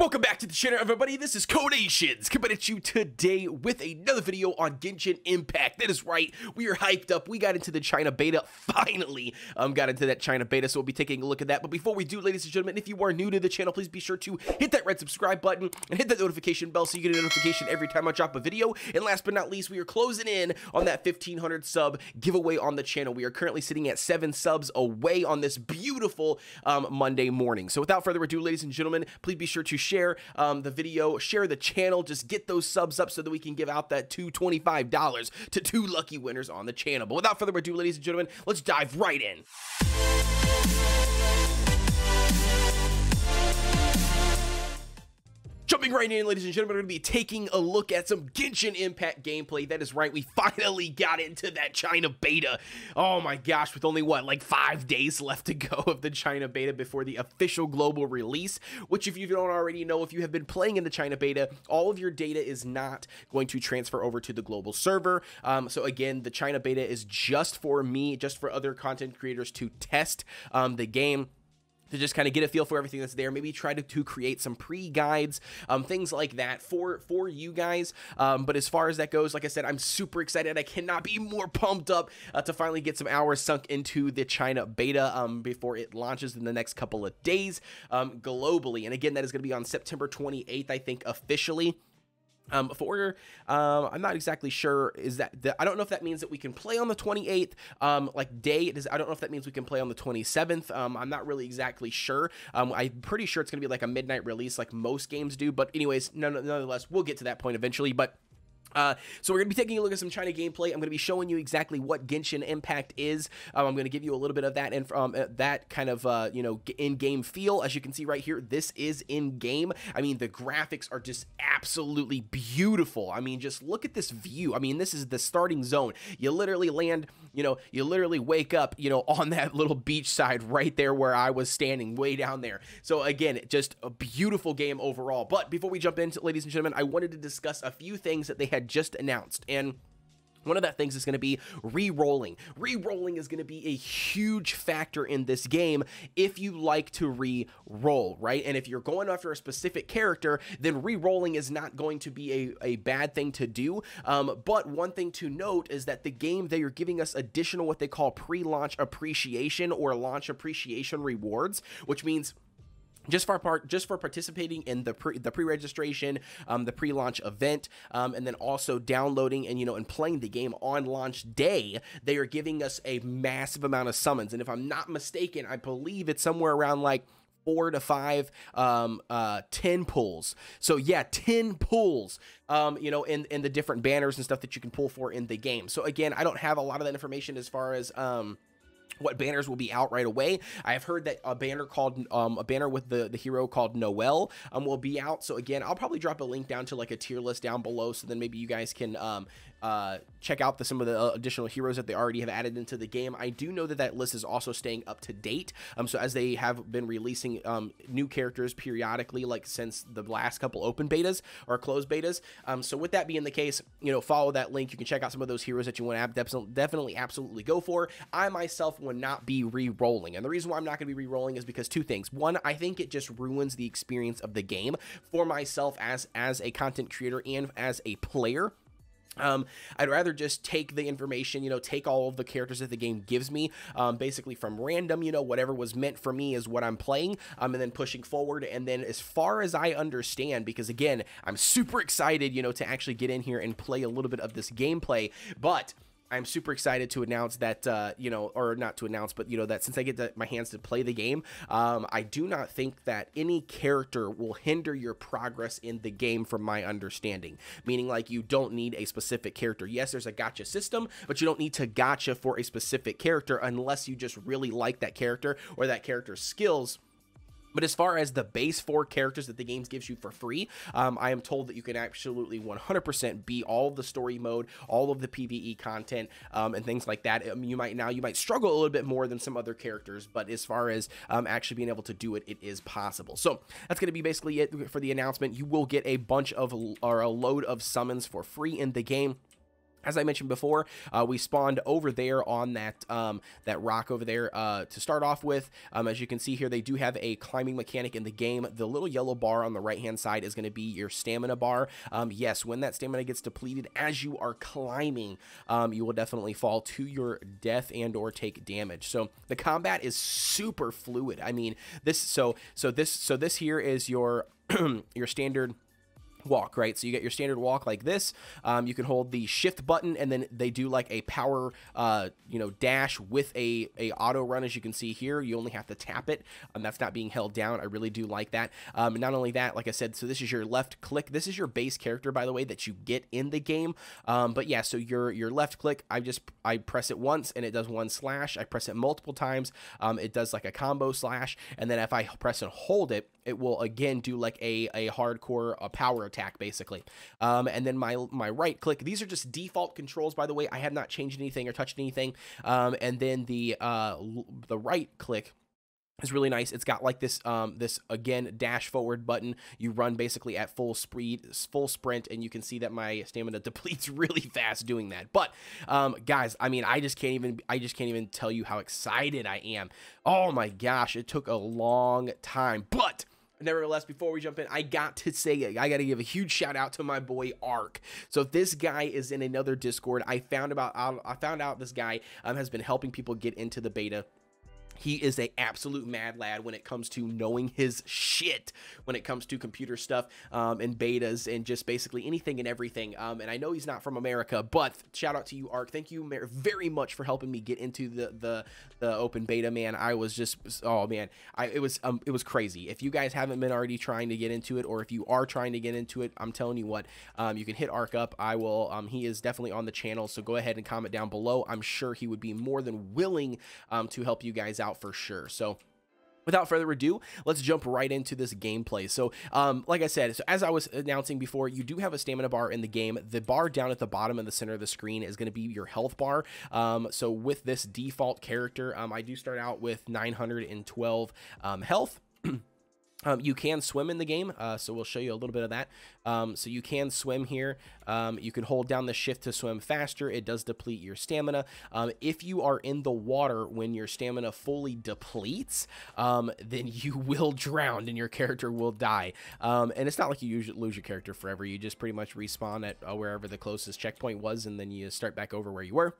Welcome back to the channel, everybody. This is Kodeations coming at you today with another video on Genshin Impact. That is right, we are hyped up. We got into the China beta, finally um, got into that China beta, so we'll be taking a look at that. But before we do, ladies and gentlemen, if you are new to the channel, please be sure to hit that red subscribe button and hit that notification bell so you get a notification every time I drop a video. And last but not least, we are closing in on that 1500 sub giveaway on the channel. We are currently sitting at seven subs away on this beautiful um, Monday morning. So without further ado, ladies and gentlemen, please be sure to share um, the video, share the channel, just get those subs up so that we can give out that $225 to two lucky winners on the channel. But without further ado, ladies and gentlemen, let's dive right in. Jumping right in, ladies and gentlemen, we're going to be taking a look at some Genshin Impact gameplay. That is right, we finally got into that China beta. Oh my gosh, with only what, like five days left to go of the China beta before the official global release, which if you don't already know, if you have been playing in the China beta, all of your data is not going to transfer over to the global server. Um, so again, the China beta is just for me, just for other content creators to test um, the game to just kind of get a feel for everything that's there. Maybe try to, to create some pre-guides, um, things like that for for you guys. Um, but as far as that goes, like I said, I'm super excited. I cannot be more pumped up uh, to finally get some hours sunk into the China beta um, before it launches in the next couple of days um, globally. And again, that is going to be on September 28th, I think, officially. Um, for order, um, I'm not exactly sure. Is that the, I don't know if that means that we can play on the 28th, um, like day. It is, I don't know if that means we can play on the 27th. Um, I'm not really exactly sure. Um, I'm pretty sure it's gonna be like a midnight release, like most games do. But anyways, nonetheless, we'll get to that point eventually. But uh, so we're going to be taking a look at some China gameplay. I'm going to be showing you exactly what Genshin Impact is. Um, I'm going to give you a little bit of that and um, uh, that kind of uh, you know in-game feel. As you can see right here, this is in-game. I mean, the graphics are just absolutely beautiful. I mean, just look at this view. I mean, this is the starting zone. You literally land, you know, you literally wake up, you know, on that little beach side right there where I was standing, way down there. So again, just a beautiful game overall. But before we jump into, ladies and gentlemen, I wanted to discuss a few things that they had had just announced. And one of that things is going to be re-rolling. Re-rolling is going to be a huge factor in this game if you like to re-roll, right? And if you're going after a specific character, then re-rolling is not going to be a, a bad thing to do. Um, but one thing to note is that the game, they are giving us additional what they call pre-launch appreciation or launch appreciation rewards, which means just for part just for participating in the pre the pre-registration um, the pre-launch event um, and then also downloading and you know and playing the game on launch day they are giving us a massive amount of summons. And if i'm not mistaken i believe it's somewhere around like four to five um uh 10 pulls. So yeah 10 pulls um you know in in the different banners and stuff that you can pull for in the game. So again i don't have a lot of that information as far as um what banners will be out right away. I have heard that a banner called um, a banner with the the hero called Noelle um, will be out. So again, I'll probably drop a link down to like a tier list down below, so then maybe you guys can um, uh, check out the, some of the uh, additional heroes that they already have added into the game. I do know that that list is also staying up to date. Um, so as they have been releasing um, new characters periodically, like since the last couple open betas or closed betas. Um, so with that being the case, you know, follow that link. You can check out some of those heroes that you want to definitely, absolutely go for. I myself will not be re-rolling, and the reason why I'm not going to be re-rolling is because two things. One, I think it just ruins the experience of the game for myself as as a content creator and as a player. Um, I'd rather just take the information, you know, take all of the characters that the game gives me, um, basically from random, you know, whatever was meant for me is what I'm playing, um, and then pushing forward. And then as far as I understand, because again, I'm super excited, you know, to actually get in here and play a little bit of this gameplay, but I'm super excited to announce that, uh, you know, or not to announce, but, you know, that since I get my hands to play the game, um, I do not think that any character will hinder your progress in the game from my understanding. Meaning, like, you don't need a specific character. Yes, there's a gacha system, but you don't need to gacha for a specific character unless you just really like that character or that character's skills but as far as the base four characters that the game gives you for free, um, I am told that you can absolutely 100% be all the story mode, all of the PVE content, um, and things like that. Um, you might now you might struggle a little bit more than some other characters, but as far as um, actually being able to do it, it is possible. So that's going to be basically it for the announcement. You will get a bunch of or a load of summons for free in the game. As I mentioned before, uh, we spawned over there on that um, that rock over there uh, to start off with. Um, as you can see here, they do have a climbing mechanic in the game. The little yellow bar on the right-hand side is going to be your stamina bar. Um, yes, when that stamina gets depleted as you are climbing, um, you will definitely fall to your death and or take damage. So the combat is super fluid. I mean, this so so this so this here is your your standard walk, right? So you get your standard walk like this. Um, you can hold the shift button and then they do like a power, uh, you know, dash with a, a auto run as you can see here. You only have to tap it. Um, that's not being held down. I really do like that. Um, not only that, like I said, so this is your left click. This is your base character, by the way, that you get in the game. Um, but yeah, so your, your left click, I just, I press it once and it does one slash. I press it multiple times. Um, it does like a combo slash. And then if I press and hold it, it will again do like a, a hardcore a power attack basically. Um, and then my my right click. These are just default controls, by the way. I have not changed anything or touched anything. Um, and then the uh, the right click is really nice. It's got like this um this again dash forward button. You run basically at full speed, full sprint, and you can see that my stamina depletes really fast doing that. But um guys, I mean, I just can't even I just can't even tell you how excited I am. Oh my gosh, it took a long time, but nevertheless, before we jump in, I got to say I got to give a huge shout out to my boy Ark. So this guy is in another Discord. I found about I found out this guy um, has been helping people get into the beta he is a absolute mad lad when it comes to knowing his shit when it comes to computer stuff um, and betas and just basically anything and everything. Um, and I know he's not from America, but shout out to you, Ark. Thank you very much for helping me get into the the, the open beta, man. I was just oh man, I it was um it was crazy. If you guys haven't been already trying to get into it, or if you are trying to get into it, I'm telling you what, um, you can hit Ark up. I will. Um, he is definitely on the channel, so go ahead and comment down below. I'm sure he would be more than willing um, to help you guys out out for sure. So without further ado, let's jump right into this gameplay. So, um, like I said, so as I was announcing before, you do have a stamina bar in the game. The bar down at the bottom in the center of the screen is going to be your health bar. Um, so with this default character, um, I do start out with 912 um, health. Um, you can swim in the game, uh, so we'll show you a little bit of that. Um, so you can swim here. Um, you can hold down the shift to swim faster. It does deplete your stamina. Um, if you are in the water when your stamina fully depletes, um, then you will drown and your character will die. Um, and it's not like you lose your character forever. You just pretty much respawn at uh, wherever the closest checkpoint was, and then you start back over where you were.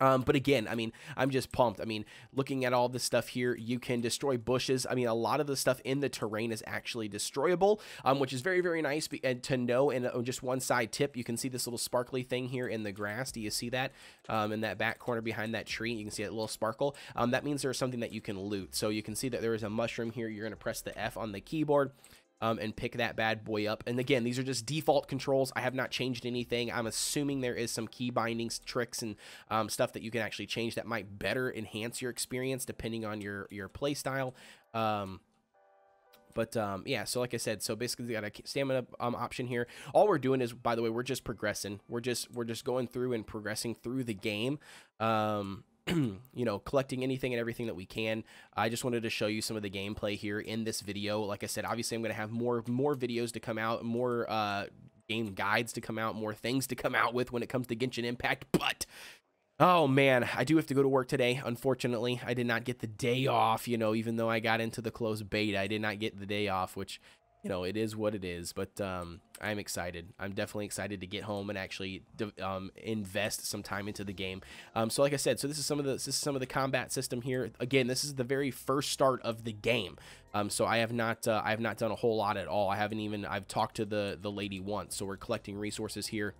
Um, but again, I mean, I'm just pumped. I mean, looking at all this stuff here, you can destroy bushes. I mean, a lot of the stuff in the terrain is actually destroyable, um, which is very, very nice to know. And uh, just one side tip, you can see this little sparkly thing here in the grass. Do you see that? Um, in that back corner behind that tree, you can see that little sparkle. Um, that means there's something that you can loot. So you can see that there is a mushroom here. You're going to press the F on the keyboard um, and pick that bad boy up. And again, these are just default controls. I have not changed anything. I'm assuming there is some key bindings, tricks, and um, stuff that you can actually change that might better enhance your experience depending on your your play style. Um, but um, yeah, so like I said, so basically we got a stamina um, option here. All we're doing is, by the way, we're just progressing. We're just we're just going through and progressing through the game. Um, you know, collecting anything and everything that we can. I just wanted to show you some of the gameplay here in this video. Like I said, obviously I'm going to have more more videos to come out, more uh, game guides to come out, more things to come out with when it comes to Genshin Impact. But Oh man, I do have to go to work today. Unfortunately, I did not get the day off, you know, even though I got into the closed beta, I did not get the day off, which you know, it is what it is. But um, I'm excited. I'm definitely excited to get home and actually um, invest some time into the game. Um, so, like I said, so this is some of the this is some of the combat system here. Again, this is the very first start of the game. Um, so I have not uh, I have not done a whole lot at all. I haven't even I've talked to the the lady once. So we're collecting resources here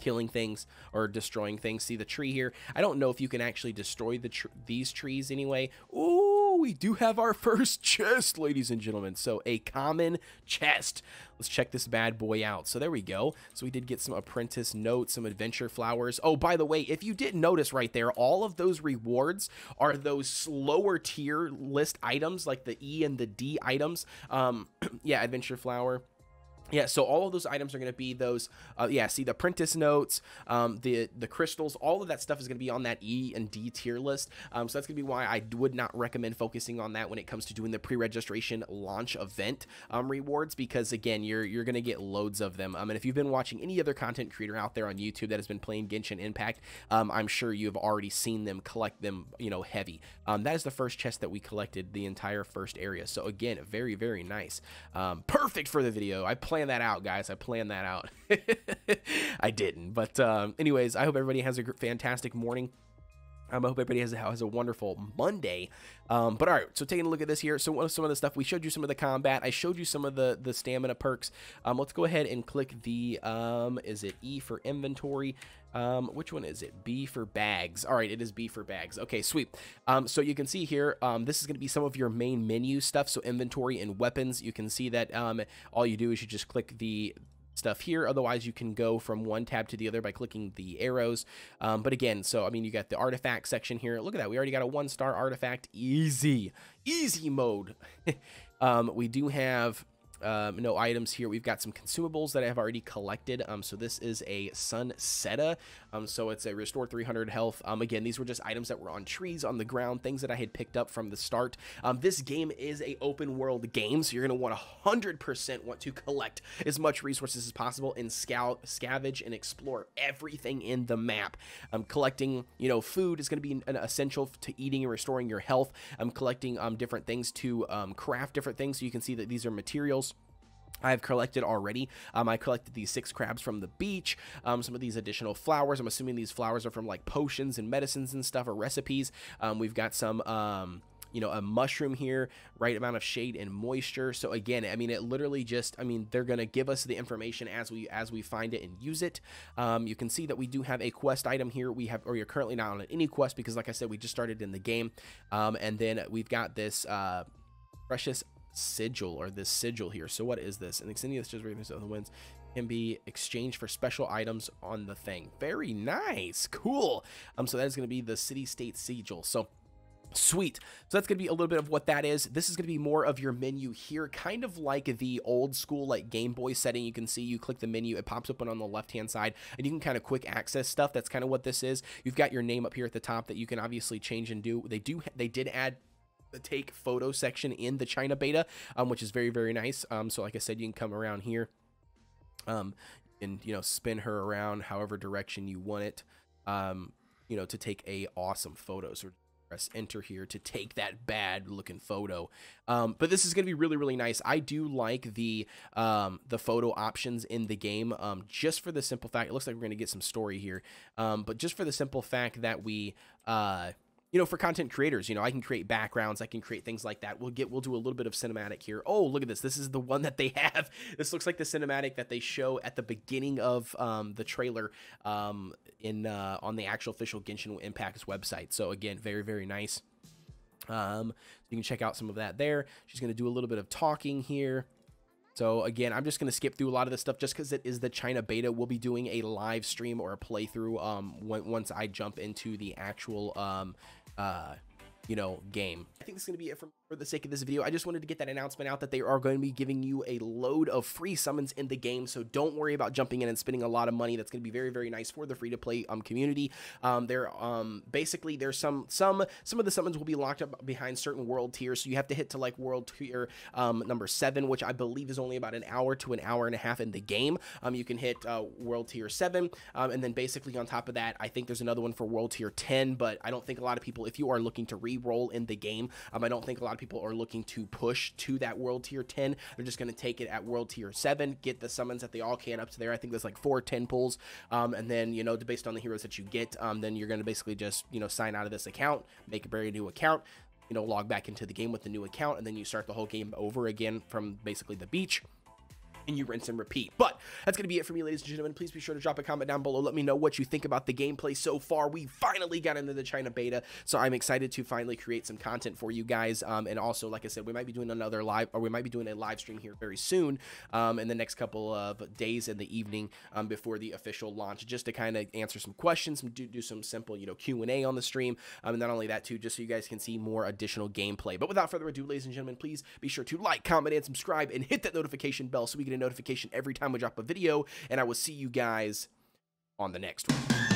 killing things or destroying things. See the tree here? I don't know if you can actually destroy the tr these trees anyway. Ooh, we do have our first chest, ladies and gentlemen. So a common chest. Let's check this bad boy out. So there we go. So we did get some apprentice notes, some adventure flowers. Oh, by the way, if you didn't notice right there, all of those rewards are those lower tier list items like the E and the D items. Um, yeah, adventure flower Yeah, so all of those items are going to be those. Uh, yeah, see the apprentice notes, um, the the crystals, all of that stuff is going to be on that E and D tier list. Um, so that's going to be why I would not recommend focusing on that when it comes to doing the pre-registration launch event um, rewards, because again, you're you're going to get loads of them. Um, and if you've been watching any other content creator out there on YouTube that has been playing Genshin Impact, um, I'm sure you have already seen them collect them, you know, heavy. Um, that is the first chest that we collected the entire first area. So again, very very nice, um, perfect for the video. I plan that out, guys. I planned that out. I didn't. But um, anyways, I hope everybody has a fantastic morning. Um, I hope everybody has a, has a wonderful Monday. Um, but all right, so taking a look at this here. So some of the stuff we showed you some of the combat. I showed you some of the the stamina perks. Um, let's go ahead and click the um, is it E for inventory? Um, which one is it? B for bags. All right, it is B for bags. Okay, sweet. Um, so you can see here, um, this is going to be some of your main menu stuff. So inventory and weapons. You can see that um, all you do is you just click the stuff here. Otherwise, you can go from one tab to the other by clicking the arrows. Um, but again, so I mean, you got the artifact section here. Look at that. We already got a one star artifact. Easy, easy mode. um, we do have um, no items here. We've got some consumables that I have already collected. Um, so this is a Sunsettia. Um, so it's a restore 300 health. Um, again, these were just items that were on trees, on the ground, things that I had picked up from the start. Um, this game is a open world game, so you're going to want 100% want to collect as much resources as possible and scout, scavenge and explore everything in the map. Um, collecting, you know, food is going to be an essential to eating and restoring your health. I'm collecting um, different things to um, craft different things, so you can see that these are materials I've collected already. Um, I collected these six crabs from the beach, um, some of these additional flowers. I'm assuming these flowers are from like potions and medicines and stuff or recipes. Um, we've got some, um, you know, a mushroom here, right amount of shade and moisture. So again, I mean, it literally just, I mean, they're going to give us the information as we, as we find it and use it. Um, you can see that we do have a quest item here. We have, or you're currently not on any quest because like I said, we just started in the game. Um, and then we've got this, uh, precious sigil or this sigil here. So what is this? An Exinius just raising the winds can be exchanged for special items on the thing. Very nice. Cool. Um, so that is going to be the city state sigil. So Sweet. So that's going to be a little bit of what that is. This is going to be more of your menu here, kind of like the old school like Game Boy setting. You can see you click the menu, it pops up on the left-hand side, and you can kind of quick access stuff. That's kind of what this is. You've got your name up here at the top that you can obviously change and do. They do they did add the take photo section in the China beta, um, which is very, very nice. Um, so like I said, you can come around here um, and, you know, spin her around however direction you want it, um, you know, to take a awesome photo. So press enter here to take that bad looking photo. Um, but this is going to be really, really nice. I do like the um, the photo options in the game um, just for the simple fact, it looks like we're going to get some story here, um, but just for the simple fact that we, uh, you know, for content creators, you know, I can create backgrounds, I can create things like that. We'll get, we'll do a little bit of cinematic here. Oh, look at this. This is the one that they have. This looks like the cinematic that they show at the beginning of um, the trailer um, in uh, on the actual official Genshin Impact's website. So again, very, very nice. Um, you can check out some of that there. She's going to do a little bit of talking here. So again, I'm just going to skip through a lot of this stuff just because it is the China beta. We'll be doing a live stream or a playthrough um, once I jump into the actual um, uh, you know, game. I think this is going to be it from for the sake of this video, I just wanted to get that announcement out that they are going to be giving you a load of free summons in the game. So don't worry about jumping in and spending a lot of money. That's going to be very, very nice for the free to play um, community. Um, there, um, basically, there's some, some, some of the summons will be locked up behind certain world tiers. So you have to hit to like world tier um, number seven, which I believe is only about an hour to an hour and a half in the game. Um, you can hit uh, world tier seven. Um, and then basically on top of that, I think there's another one for world tier 10, but I don't think a lot of people, if you are looking to re-roll in the game, um, I don't think a lot of people are looking to push to that world tier 10. They're just going to take it at world tier 7, get the summons that they all can up to there. I think there's like four 10 pulls. Um, and then, you know, based on the heroes that you get, um, then you're going to basically just, you know, sign out of this account, make a very new account, you know, log back into the game with the new account, and then you start the whole game over again from basically the beach and you rinse and repeat. But that's going to be it for me, ladies and gentlemen. Please be sure to drop a comment down below. Let me know what you think about the gameplay so far. We finally got into the China beta, so I'm excited to finally create some content for you guys. Um, and also, like I said, we might be doing another live, or we might be doing a live stream here very soon um, in the next couple of days in the evening um, before the official launch, just to kind of answer some questions, do, do some simple, you know, Q&A on the stream. Um, and not only that, too, just so you guys can see more additional gameplay. But without further ado, ladies and gentlemen, please be sure to like, comment, and subscribe, and hit that notification bell so we can get a notification every time we drop a video, and I will see you guys on the next one.